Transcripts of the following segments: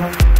Thank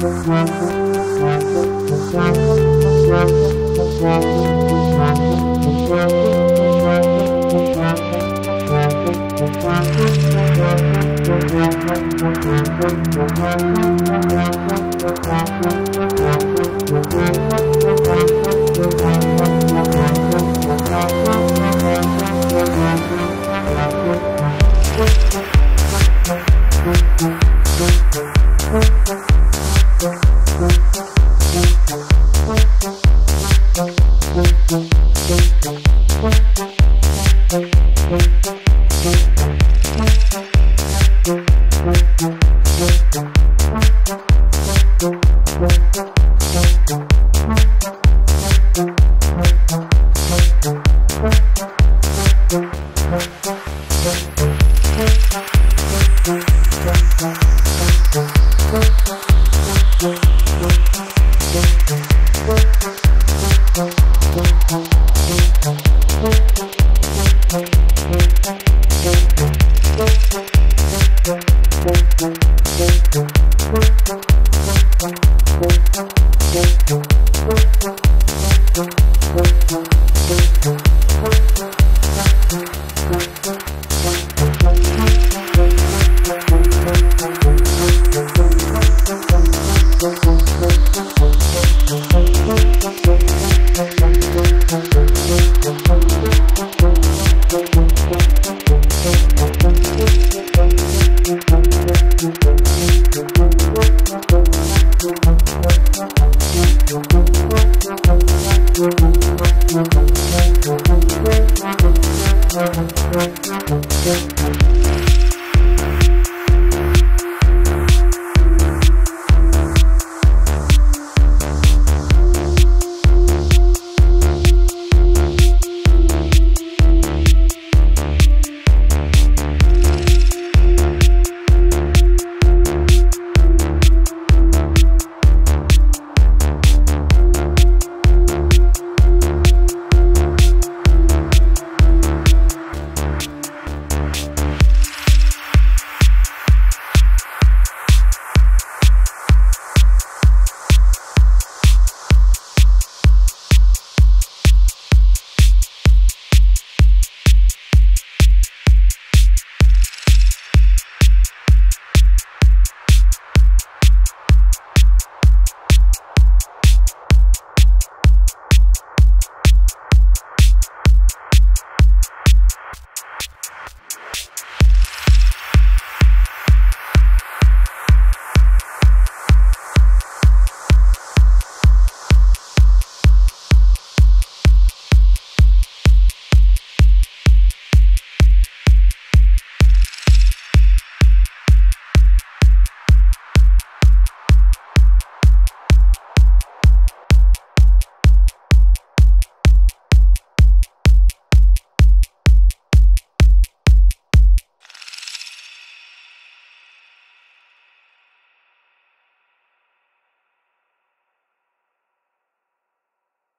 Thank Thank Música